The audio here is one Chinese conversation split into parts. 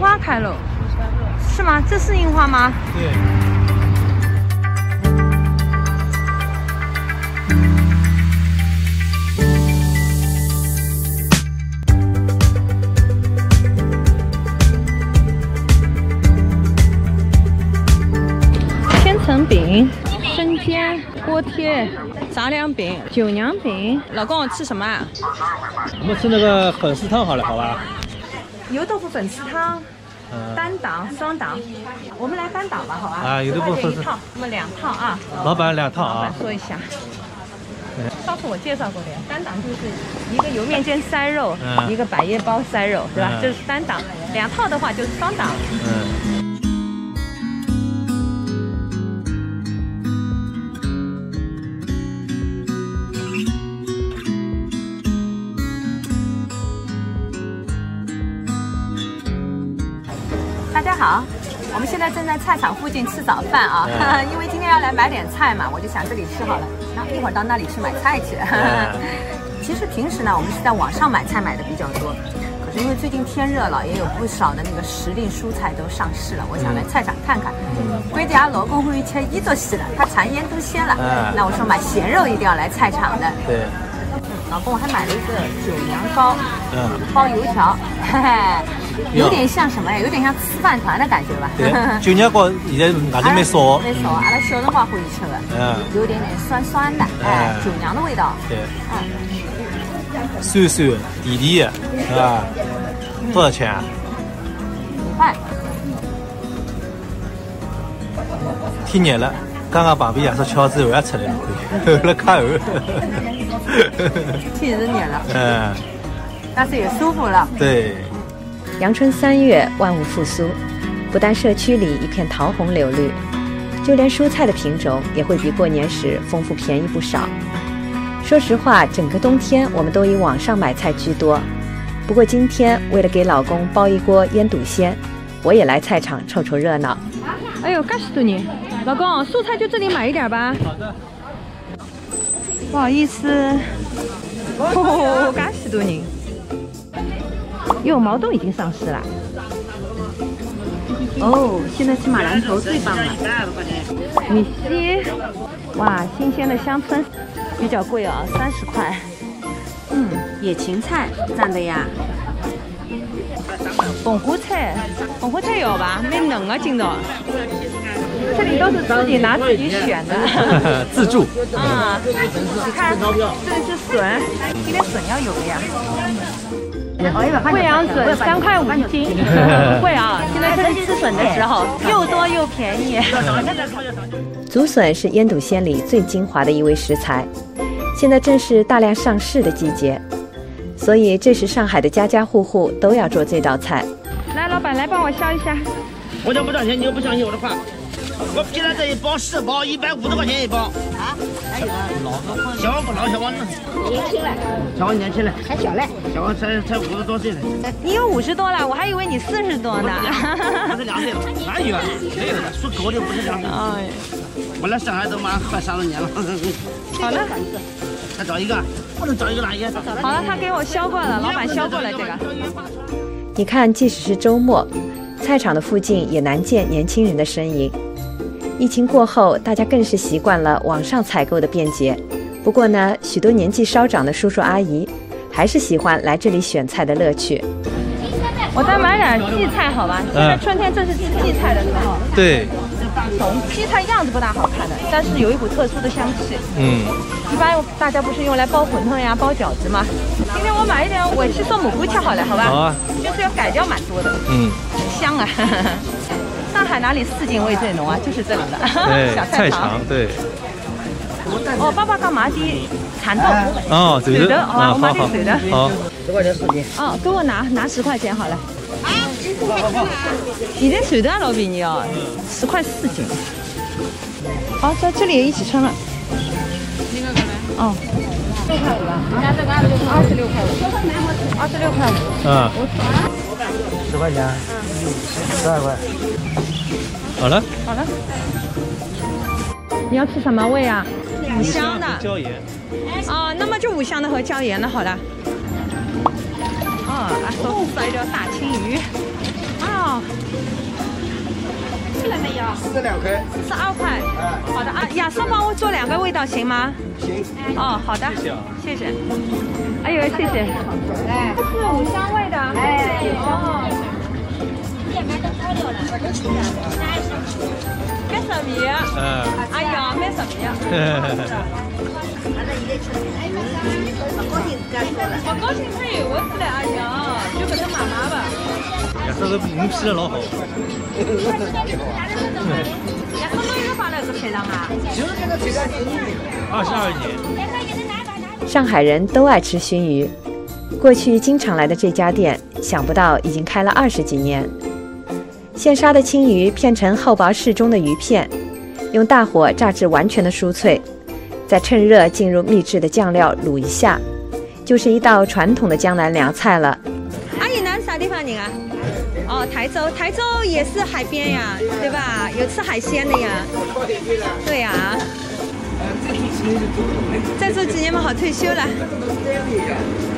花开了，是吗？这是樱花吗？对。千层饼、生煎、锅贴、杂粮饼、酒酿饼。老公吃什么啊？我们吃那个粉丝汤好了，好吧？油豆腐粉丝汤，单档、双档，我们来单档吧，好吧？啊，油豆腐粉丝汤，我们两套啊。老板两套啊。说一下。上次我介绍过的呀，单档就是一个油面煎塞肉，一个百叶包塞肉，对吧？这是单档，两套的话就是双档。嗯。们现在正在菜场附近吃早饭啊，因为今天要来买点菜嘛，我就想这里吃好了，那一会儿到那里去买菜去。其实平时呢，我们是在网上买菜买的比较多，可是因为最近天热了，也有不少的那个时令蔬菜都上市了，我想来菜场看看。关键俺老公会吃一做西了，他馋腌都鲜了，那我说买咸肉一定要来菜场的。对。老公还买了一个九娘糕，嗯，包油条，嘿嘿，有点像什么呀？有点像吃饭团的感觉吧。对，九娘糕现在俺就没烧。没烧，阿拉小辰光欢喜吃的，嗯，有点点酸酸的，哎，九娘的味道。对，嗯，酸酸甜甜的，是吧？多少钱？五块。天热了，刚刚旁边也是敲子又要出来了，呵了卡后。天是热了，嗯，但是也舒服了。对，阳春三月，万物复苏，不但社区里一片桃红柳绿，就连蔬菜的品种也会比过年时丰富便宜不少。说实话，整个冬天我们都以网上买菜居多。不过今天为了给老公煲一锅腌笃鲜，我也来菜场凑凑热闹。哎呦，干许多人！老公，素菜就这里买一点吧。好的。不好意思，哦，干许多人，哟，毛豆已经上市了。哦，现在吃马兰头最棒了。米西，哇，新鲜的香椿，比较贵哦，三十块。嗯，野芹菜，赞的呀。红花菜，红花菜有吧？没嫩啊，今朝。这里都是自己拿自己选的，自助啊！你看，这里是笋，今天笋要有的呀。贵阳笋三块五一斤，不 贵啊！现在正是吃笋的时候，又多又便宜。竹笋是腌笃鲜里最精华的一味食材，现在正是大量上市的季节，所以这时上海的家家户户都要做这道菜。来，老板，来帮我削一下。我讲不赚钱，你又不相信我的话。我现在这一包四包一百五十块钱一包啊！还有老小王不老，小王年轻了，小王年轻了，还小嘞，小王才才五十多岁呢。你有五十多了，我还以为你四十多呢。不是两岁了，哪有啊？没有的，属狗的不是两岁。哎，我来上海都马上快三十年了。好了，再找一个，不能找一个哪一个？好了，他给我削过了，老板削过了这个。你看，即使是周末，菜场的附近也难见年轻人的身影。疫情过后，大家更是习惯了网上采购的便捷。不过呢，许多年纪稍长的叔叔阿姨，还是喜欢来这里选菜的乐趣。我再买点荠菜，好吧？现在春天正是吃荠菜的时候。对。荠菜样子不大好看的，但是有一股特殊的香气。嗯。一般大家不是用来包馄饨呀、包饺子吗？今天我买一点我去做蘑菇切好了，好吧？好啊。就是要改掉蛮多的。嗯。香啊。上海哪里四锦味最浓啊？就是这里的 小菜场。对。哦，爸爸干嘛的？蚕豆。哦，水的，好，我买点水的。好。十块钱四斤。哦，给我拿拿十块钱好了。啊，现在水的老便宜哦，十块四斤。好，在这里也一起称了。那个哦。六块五吧？二十六块五。二十六块五。嗯。十块钱。十二块。好了。好了。你要吃什么味啊？五香的。椒盐。哦，那么就五香的和椒盐的好了。哦，啊，说塞条大青鱼。哦，吃了没有？四十两块。四十二块。好的啊，亚瑟帮我做两个味道行吗？行。哦，好的，谢谢啊谢谢。哎呦，谢谢。哎，这是五香味的。哎，哦。蛮神秘。嗯，哎呀，蛮神秘。我高兴他有我出来，哎呀，就给他妈妈吧。亚瑟都人皮的老好。亚瑟哪个放在这菜上啊？就是这个菜上二十二年。上海人都爱吃熏鱼，过去经常来的这家店，想不到已经开了二十几年。现杀的青鱼片成厚薄适中的鱼片，用大火炸至完全的酥脆，再趁热进入秘制的酱料卤一下，就是一道传统的江南凉菜了。阿姨，那啥地方人啊？哦，台州，台州也是海边呀，对吧？有吃海鲜的呀。对呀。再做几年嘛，好退休了。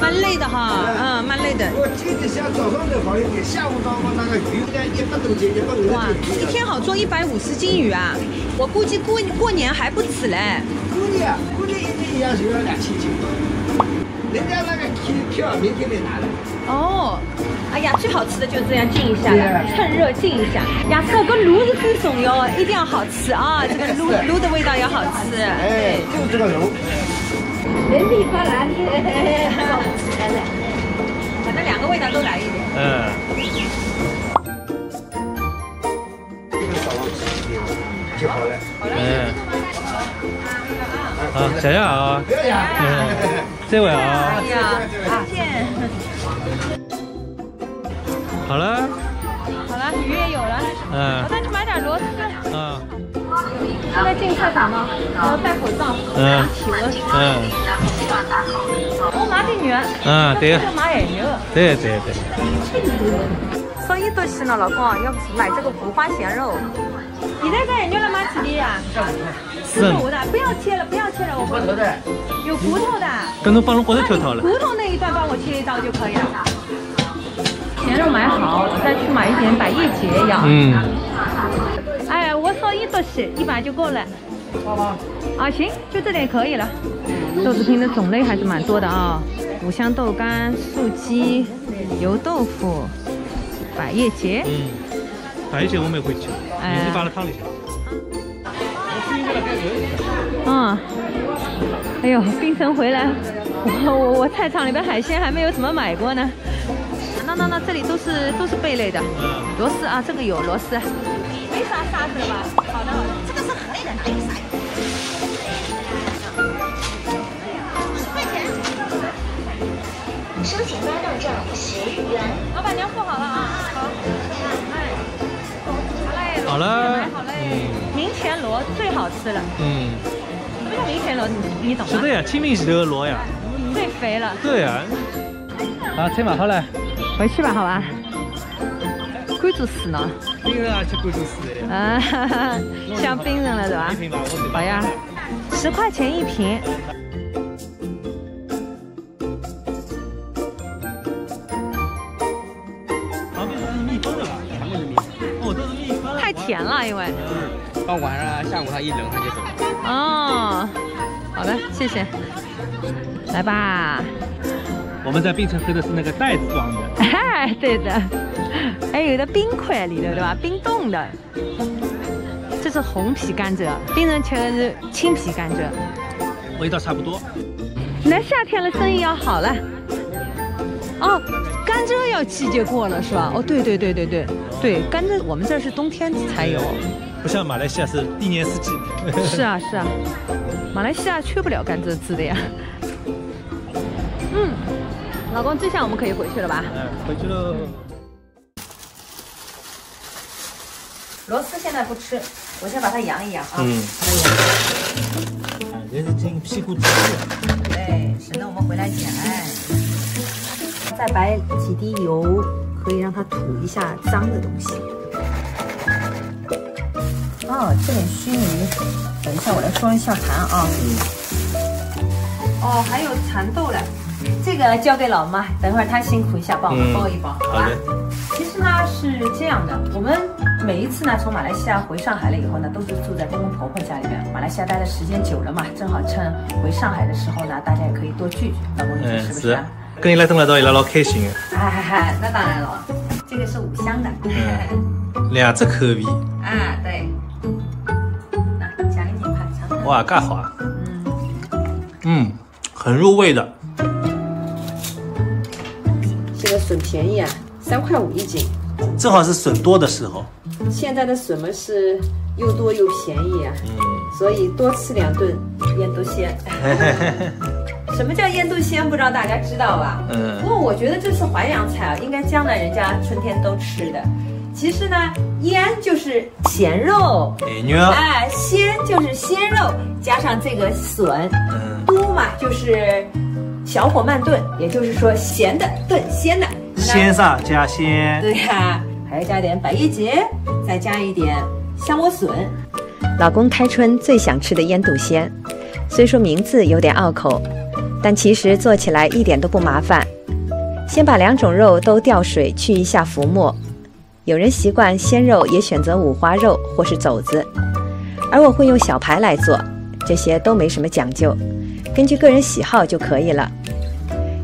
蛮累的哈，嗯，蛮累的。我今天想早上就好一点，下午到我那个鱼呢一百多斤，一百五哇，一天好做一百五十斤鱼啊！我估计过过年还不止嘞。过年啊，过年一年一样就要两千斤。人家那个票票明天得拿的。哦，哎呀，最好吃的就是这样浸一下的，趁热浸一下。呀，这个卤是最重要的，一定要好吃啊！这个 卤卤的味道要好吃。哎，就这个卤。人比发哪里？反正两个味道都来一点。嗯。这个少了几点就好了。嗯。啊，谢谢啊。嗯，这位啊。再见。好了。好了，鱼也有了。嗯。我再去买点螺丝。嗯。现在进菜场吗？要戴口罩。嗯。嗯。我买的女儿。嗯，对。要买眼肉。对对对。生意都行了，老公，要不买这个五花咸肉。你那个眼肉了吗，弟弟？是骨的，不要切了，不要切了，我骨头的。有骨头的。跟侬帮侬骨头挑挑了。骨头那一段帮我切一刀就可以了。咸肉买好，再去买一点百叶结呀。嗯。哎，我烧一多些，一百就够了。好吗？啊，行，就这点可以了。豆制品的种类还是蛮多的啊，五香豆干、素鸡、油豆腐、百叶结。嗯，百叶结我没回去，你放了汤里去。嗯，哎呦，冰城回来，我我我菜场里的海鲜还没有怎么买过呢。那那那这里都是都是贝类的，螺丝啊，这个有螺丝，没啥沙子了吧？好的好的，这个是河内人，没啥。十块钱。收钱单到账十元。老板娘付好了啊。好。哎。好了。好嘞。明前螺最好吃了。嗯。什么叫明前螺？你你懂吗？是的呀，清明前头的螺呀。最肥了。对呀。啊，车买好了。回去吧，好吧。关注死呢。冰人啊，去关注死的。啊哈哈，像冰人了是吧？好呀，十块钱一瓶。旁边是密封的吧？旁边是密封。哦，都是密封。太甜了，因为。嗯到晚上下午它一冷它就走了。哦，好的，谢谢。来吧。我们在冰城喝的是那个袋子装的，哎，对的，还有的冰块里头，对吧？冰冻的，这是红皮甘蔗，冰城吃的是青皮甘蔗，味道差不多。那夏天了，生意要好了。哦，甘蔗要季节过了是吧？哦，对对对对对对，甘蔗我们这儿是冬天才有，不像马来西亚是一年四季。是啊是啊，马来西亚缺不了甘蔗汁的呀。嗯。老公，这下我们可以回去了吧？嗯，回去喽。螺丝现在不吃，我先把它养一养啊。嗯。哎，这是进屁股汁。对，省得我们回来捡。再摆几滴油，可以让它吐一下脏的东西。哦，这点熏鱼，等一下我来装一下盘啊。哦，还有蚕豆了。这个交给老妈，等会儿她辛苦一下，帮我们包一包，好吧？其实呢是这样的，我们每一次呢从马来西亚回上海了以后呢，都是住在公公婆婆家里面。马来西亚待的时间久了嘛，正好趁回上海的时候呢，大家也可以多聚聚。老公，你说是不是？跟你来等来到，伊拉老开心的。嗨嗨嗨，那当然了，这个是五香的。嗯，两只口味。啊，对。那加给你看，尝尝。哇，干好啊。嗯。嗯，很入味的。便宜啊，三块五一斤。正好是笋多的时候。现在的笋嘛是又多又便宜啊。嗯。所以多吃两顿腌笃鲜。什么叫腌笃鲜？不知道大家知道吧？嗯。不过我觉得这是淮扬菜啊，应该江南人家春天都吃的。其实呢，腌就是咸肉，哎，鲜就是鲜肉，加上这个笋，嗯，多嘛就是小火慢炖，也就是说咸的炖鲜的。鲜上加鲜。对呀，还要加点百叶结，再加一点香莴笋。老公开春最想吃的腌笃鲜，虽说名字有点拗口。但其实做起来一点都不麻烦，先把两种肉都吊水去一下浮沫。有人习惯鲜肉也选择五花肉或是肘子，而我会用小排来做，这些都没什么讲究，根据个人喜好就可以了。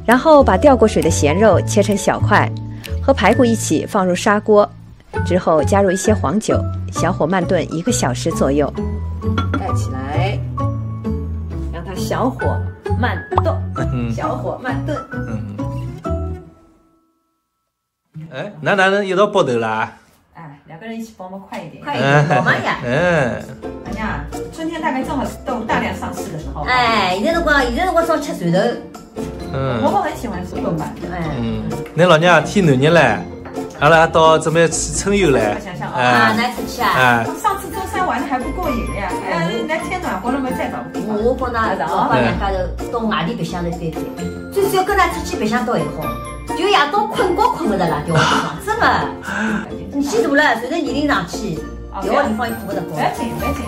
然后把吊过水的咸肉切成小块，和排骨一起放入砂锅，之后加入一些黄酒，小火慢炖一个小时左右，盖起来，让它小火。慢炖，小火慢炖。嗯。哎，那哪能一道剥头啦？哎，两个人一起剥嘛，快一点，快一点，好慢呀。嗯。哎呀，春天大概正好豆大量上市的时候。哎，现在辰光，现在辰光少吃蒜头。嗯。婆婆很喜欢吃豆瓣。哎。嗯。那老娘天暖日嘞，阿拉到准备去春游嘞。想想啊，哪次去啊？哎。上次舟山。玩的还不过瘾呀！哎，来天暖和了嘛，再找地方。我讲呢，我帮两家头到外地白相的对对，最少跟他出去白相倒还好，就夜到困觉困不着了，掉床 真的。你记住了，随着年龄上去，有个地方也困不着不要紧，不要紧。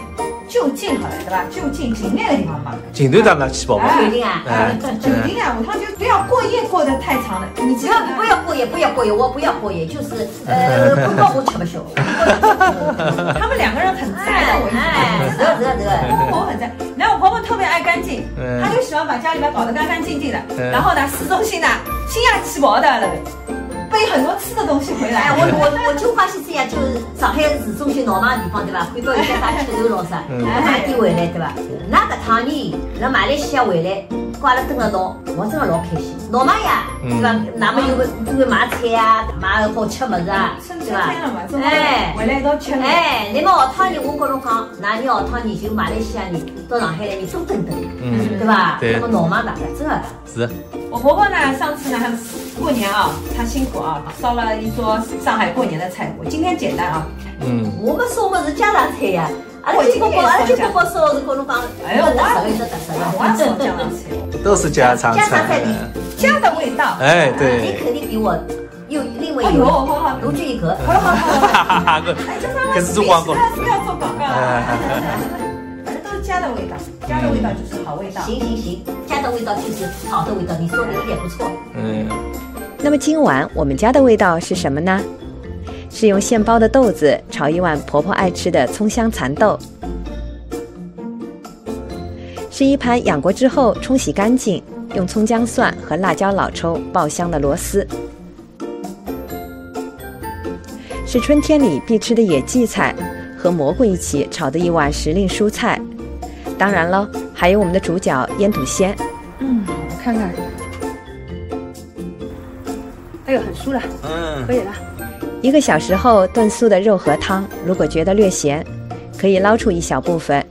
就近好了，对吧？就近近那个地方嘛。景队到哪去宝宝？酒店啊，就近啊，我趟就不要过夜过得太长了。你只要不要过夜，不要过夜，我不要过夜，就是呃，不到我吃不消。他们两个人很宅的，我哎，是是是，婆婆很宅。然后我婆婆特别爱干净，她就喜欢把家里面搞得干干净净的。然后呢，市中心呢，心呀气薄的了。背很多吃的东西回来。哎，我我我就欢喜这样，就是上海市中心闹忙的地方，对吧？看到一些啥吃头老啥，买点回来，对吧？那个趟呢，那马来西亚回来，挂了蹲了闹，我真的老开心。闹忙呀，对吧？那么有个就会买菜啊，买好吃么子啊，对吧？哎，回来一道吃。哎，那么下趟呢，我跟侬讲，那你下趟呢就马来西亚人到上海来，你多等等，嗯，对吧？那么闹忙大家真的。是。我婆婆呢，上次呢过年啊，她辛苦啊，烧了一桌上海过年的菜。我今天简单啊，嗯，我们烧的是家常菜呀。我今天而且婆婆烧是跟侬讲，哎呦，我特色特色的，我烧家常菜，都是家常菜，家常菜里家的味道。哎，对，你肯定比我又另外一个，好好，如居一格。好好好，哈哈哈哎，这方面是不要做广告都是。家的味道，家的味道就是好味道。行行行，家的味道就是好的味道。你说的一点不错。嗯。那么今晚我们家的味道是什么呢？是用现包的豆子炒一碗婆婆爱吃的葱香蚕豆，是一盘养过之后冲洗干净，用葱姜蒜和辣椒老抽爆香的螺丝，是春天里必吃的野荠菜和蘑菇一起炒的一碗时令蔬菜。当然了，还有我们的主角腌笃鲜。嗯，我看看。哎呦，很酥了。嗯，可以了。一个小时后炖酥的肉和汤，如果觉得略咸，可以捞出一小部分，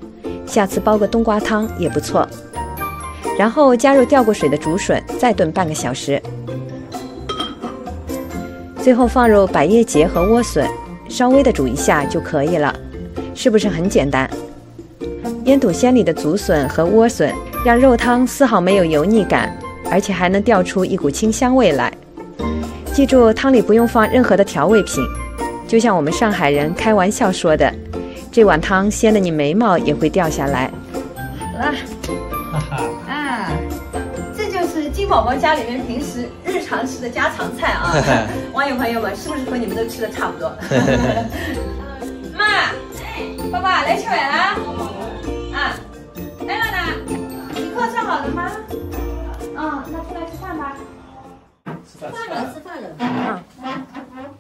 下次煲个冬瓜汤也不错。然后加入吊过水的竹笋，再炖半个小时。最后放入百叶结和莴笋，稍微的煮一下就可以了。是不是很简单？腌笃鲜里的竹笋和莴笋让肉汤丝毫没有油腻感，而且还能调出一股清香味来。记住，汤里不用放任何的调味品，就像我们上海人开玩笑说的：“这碗汤鲜的你眉毛也会掉下来。”好了，哈哈，啊，这就是。金宝宝家里面平时日常吃的家常菜啊，网友朋友们是不是和你们都吃的差不多？妈，爸爸来吃饭啦！啊，来了呢，你课上好了吗？嗯，那出来吃饭吧。吃饭了，吃饭了。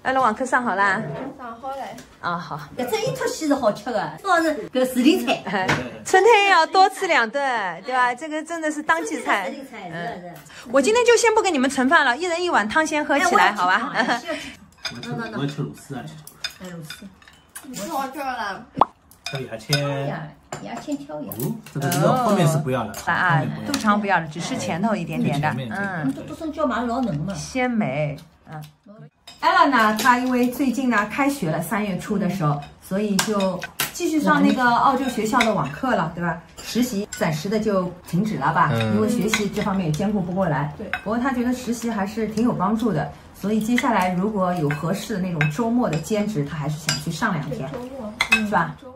艾乐网课上好啦？上好了。啊，好。这一坨西是好吃的，主要是个时令菜。春天要多吃两顿，对吧？这个真的是当季菜。时令菜，是是。我今天就先不给你们盛饭了，一人一碗汤先喝起来，好吧？我要吃螺丝啊！哎，螺丝。你吃好吃了。挑牙签。牙签挑牙。哦，这个肉后面是不要了。啊，肚肠不要了，只吃前头一点点的。嗯。这不是椒麻老嫩嘛？鲜美。嗯。ella 呢，她因为最近呢开学了，三月初的时候，所以就继续上那个澳洲学校的网课了，对吧？实习暂时的就停止了吧，因为学习这方面也兼顾不过来。对。不过她觉得实习还是挺有帮助的，所以接下来如果有合适的那种周末的兼职，她还是想去上两天，周末是吧？周末。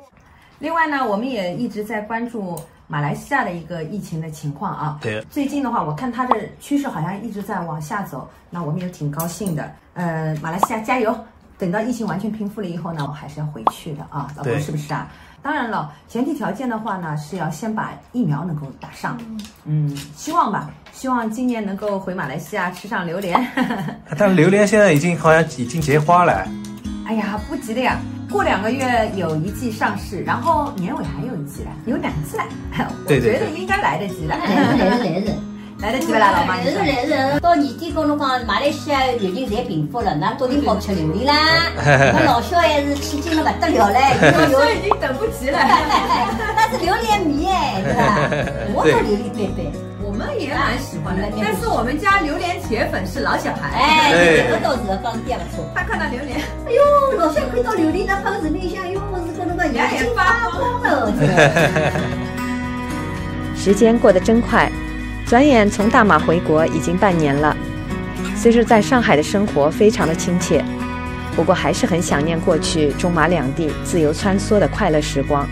另外呢，我们也一直在关注。马来西亚的一个疫情的情况啊，对，最近的话，我看它的趋势好像一直在往下走，那我们也挺高兴的。呃，马来西亚加油！等到疫情完全平复了以后呢，我还是要回去的啊，老公是不是啊？当然了，前提条件的话呢，是要先把疫苗能够打上。嗯，希望吧，希望今年能够回马来西亚吃上榴莲。但榴莲现在已经好像已经结花了。哎呀，不急的呀。过两个月有一季上市，然后年尾还有一季了，有两季了，我觉得应该来得及了。来人来得 来得及不啦，老妈？来是来人，到年底跟侬讲，马来西亚疫情侪平复了，那到底好吃榴莲啦？那老小还是起劲的不得了嘞，我已经等不及了。那是榴莲迷哎，对吧？我做榴莲贝贝。我们也蛮喜欢的，但是我们家榴莲铁粉是老小孩。哎，这个倒是放第不错。他看到榴莲，哎呦，老小看到榴莲那胖子面相，哟，是跟那个眼睛发光了。时间过得真快，转眼从大马回国已经半年了。虽说在上海的生活非常的亲切，不过还是很想念过去中马两地自由穿梭的快乐时光。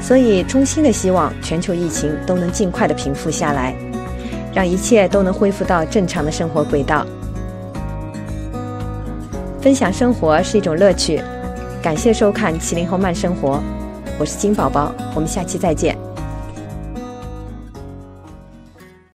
所以，衷心的希望全球疫情都能尽快的平复下来，让一切都能恢复到正常的生活轨道。分享生活是一种乐趣，感谢收看《七零后慢生活》，我是金宝宝，我们下期再见。